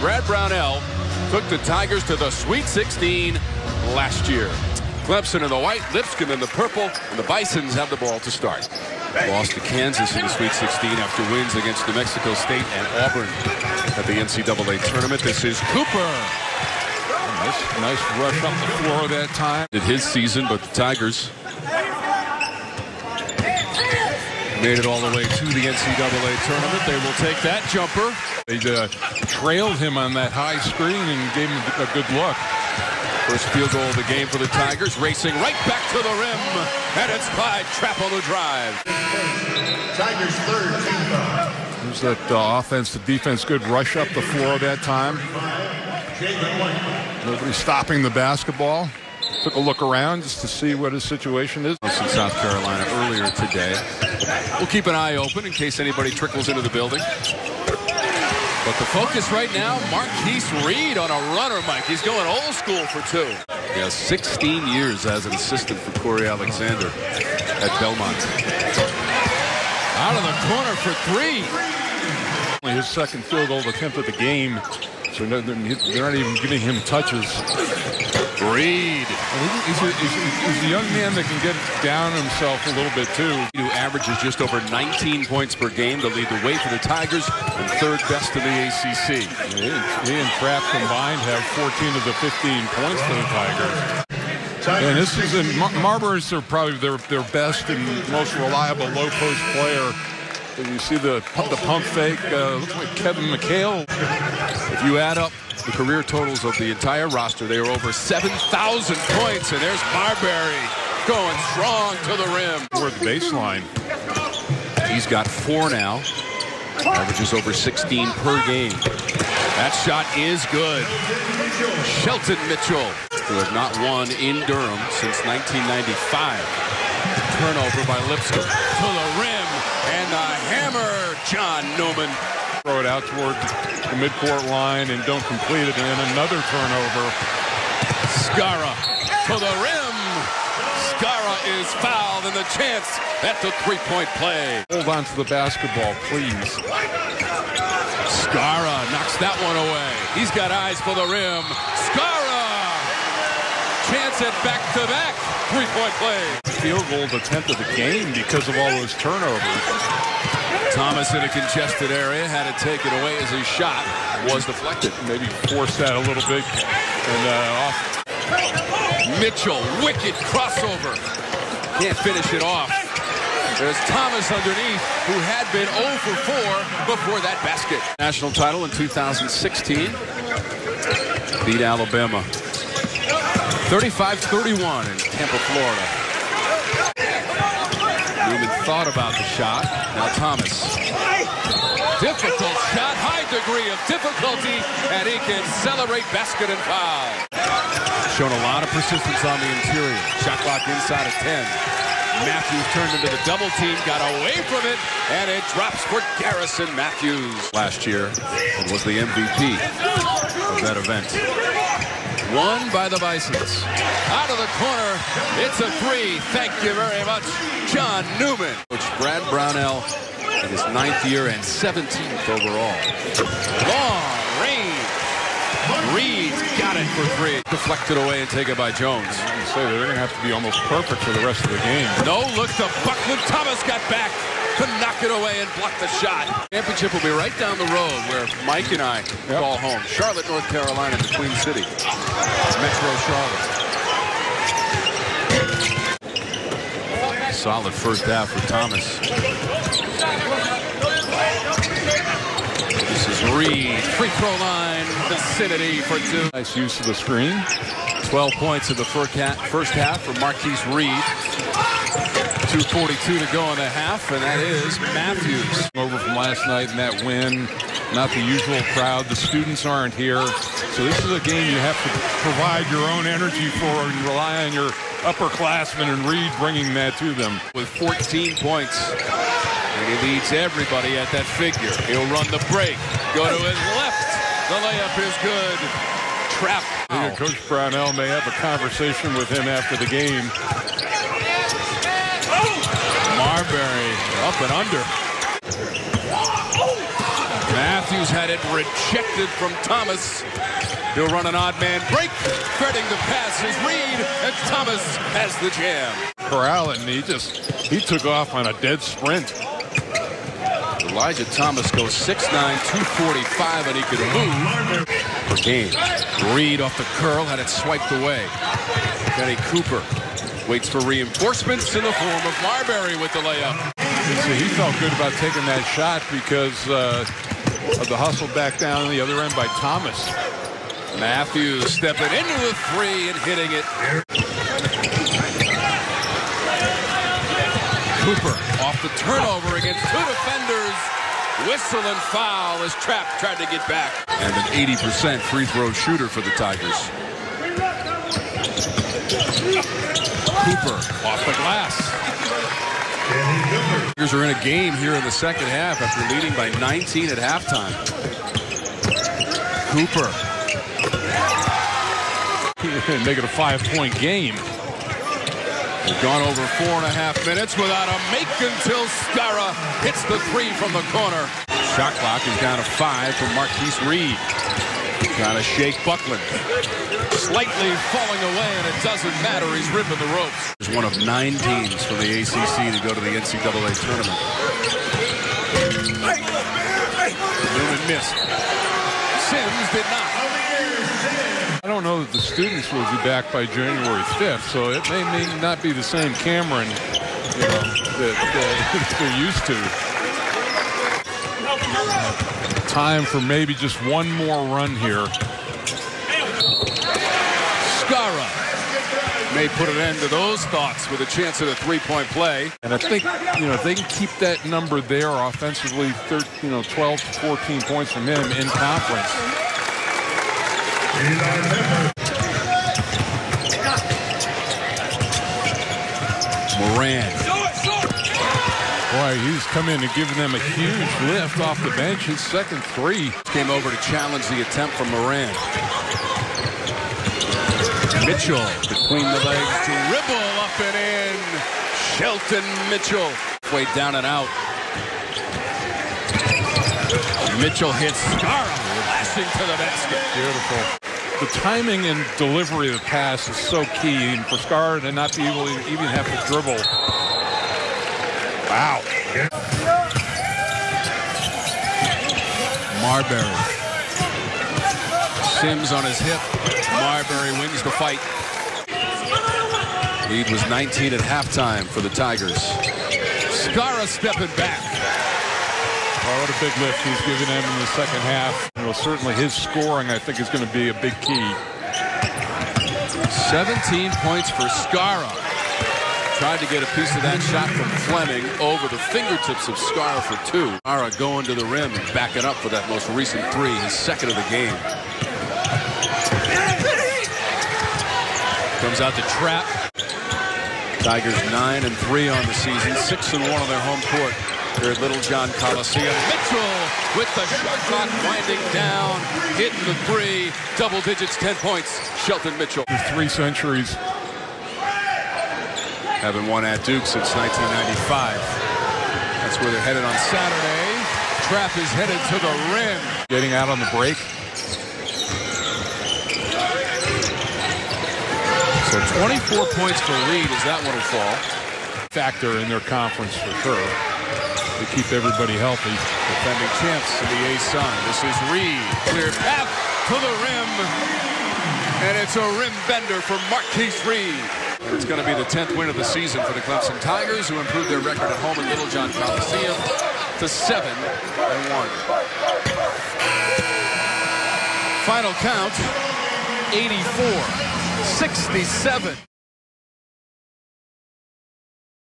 Brad Brownell took the Tigers to the Sweet 16 last year. Clemson in the white, Lipscomb in the purple, and the Bisons have the ball to start. Lost to Kansas in the Sweet 16 after wins against New Mexico State and Auburn at the NCAA tournament. This is Cooper. Nice, nice rush up the floor that time. Did his season, but the Tigers made it all the way to the NCAA tournament. They will take that jumper. They uh, trailed him on that high screen and gave him a good look. First field goal of the game for the Tigers, racing right back to the rim, and it's Clyde Trapp on the drive. Tigers third. There's that uh, offense to defense, good rush up the floor that time. Nobody stopping the basketball. Took a look around just to see what his situation is. In South Carolina earlier today. We'll keep an eye open in case anybody trickles into the building. But the focus right now, Marquise Reed on a runner, Mike. He's going old school for two. He has 16 years as an assistant for Casey Alexander at Belmont. Out of the corner for three. Only His second field goal attempt of the game. So they're they're not even giving him touches. Reed, He's a, he's, a, he's a young man that can get down himself a little bit too. who averages just over 19 points per game to lead the way for the Tigers and third best in the ACC. He and, he and Trapp combined have 14 of the 15 points for the Tigers. And this is in Mar- Marbur's are probably their their best and most reliable low post player. You see the the pump fake. Uh, looks like Kevin McHale. If you add up the career totals of the entire roster, they are over 7,000 points. And there's Marberry going strong to the rim. toward the baseline. He's got four now. Averages over 16 per game. That shot is good. Shelton Mitchell, who has not won in Durham since 1995. Turnover by Lipscomb. To the rim. And the hammer, John Newman. Throw it out toward the midcourt line and don't complete it. And then another turnover. Skara to the rim. Skara is fouled and the chance at the three-point play. Hold on to the basketball, please. Skara knocks that one away. He's got eyes for the rim. Skara! Chance at back-to-back three-point play. Field goal attempt of the game because of all those turnovers. Thomas in a congested area had to take it away as his shot was deflected. Maybe force that a little bit and uh, off. Mitchell, wicked crossover. Can't finish it off. There's Thomas underneath, who had been 0 for 4 before that basket. National title in 2016. Beat Alabama. 35-31 in Tampa, Florida. Newman thought about the shot. Now Thomas. Difficult shot, high degree of difficulty, and he can celebrate basket and foul. Shown a lot of persistence on the interior. Shot clock inside of 10. Mathews turned into the double team, got away from it, and it drops for Garrison Mathews last year was the MVP of that event. Won by the Bisons. Out of the corner, it's a three. Thank you very much, John Newman. Coach Brad Brownell in his ninth year and 17th overall. Long range. Reed got it for three. Deflected away and taken by Jones. Say they're going to have to be almost perfect for the rest of the game. No look to Buckland. Thomas got back to knock it away and block the shot. Championship will be right down the road where Mike and I call home. Charlotte, North Carolina, the Queen City. Metro Charlotte. Solid first half for Thomas. This is Reed. Free throw line vicinity for two. Nice use of the screen. 12 points in the first half, first half for Marquise Reed. 2.42 to go in the half, and that is Mathews. Over from last night in that win. Not the usual crowd. The students aren't here. So this is a game you have to provide your own energy for and rely on your upperclassmen and Reed bringing that to them. With 14 points. And he leads everybody at that figure. He'll run the break. Go to his left. The layup is good. Trapp. Coach Brownell may have a conversation with him after the game. Marberry up and under. Mathews had it rejected from Thomas. He'll run an odd man break. Threading the pass is Reed, and Thomas has the jam. Corral and he just he took off on a dead sprint. Elijah Thomas goes 6'9", 245, and he could move for game. Reed off the curl, had it swiped away. Kenny Cooper waits for reinforcements in the form of Marberry with the layup. So he felt good about taking that shot because uh, of the hustle back down the other end by Thomas. Mathews stepping into the three and hitting it. Cooper off the turnover against two defenders. Whistle and foul as Trapp tried to get back. And an 80% free throw shooter for the Tigers. Cooper off the glass. Tigers are in a game here in the second half after leading by 19 at halftime. Cooper Make it a five-point game. We've gone over four and a half minutes without a make until Skara hits the three from the corner. Shot clock is down to five for Marquise Reed. Trying to shake Buckland. Slightly falling away, and it doesn't matter. He's ripping the ropes. He's one of nine teams from the ACC to go to the NCAA tournament. Newman missed. Simms did not. I don't know that the students will be back by January 5th, so it may, may not be the same Cameron you know, that, that uh, they're used to. Time for maybe just one more run here. Skara may put an end to those thoughts with a chance at a three-point play. And I think, you know, if they can keep that number there offensively, 13, you know, 12 to 14 points from him in conference. Moran. Boy, he's come in and given them a huge lift off the bench. His second three. Came over to challenge the attempt from Moran. Mitchell between the legs to Ribble up and in. Shelton Mitchell. Way down and out. Mitchell hits Skara, flashing to the basket. Beautiful. The timing and delivery of the pass is so key, and for Scar to not be able to even have to dribble. Wow. Marberry. Simms on his hip. Marberry wins the fight. Lead was 19 at halftime for the Tigers. Skara stepping back. Oh, what a big lift he's given them in the second half. Know, certainly his scoring, I think, is going to be a big key. 17 points for Skara. Tried to get a piece of that shot from Fleming over the fingertips of Scar for two. Skara going to the rim and backing up for that most recent three, his second of the game. Comes out to trap. Tigers 9 and 3 on the season, 6 and 1 on their home court here at Littlejohn Coliseum. Mitchell with the shot clock winding down, hitting the three, double digits, 10 points. Shelton Mitchell. Three centuries. Haven't won at Duke since 1995. That's where they're headed on Saturday. Trapp is headed to the rim. Getting out on the break. So 24 points for Reed as that one will fall. Factor in their conference for sure. To keep everybody healthy. Defending champs in the A-Sun. This is Reed. Clear path to the rim. And it's a rim bender for Marquise Reed. It's going to be the 10th win of the season for the Clemson Tigers, who improved their record at home at Littlejohn Coliseum to 7 and 1. Final count 84 67.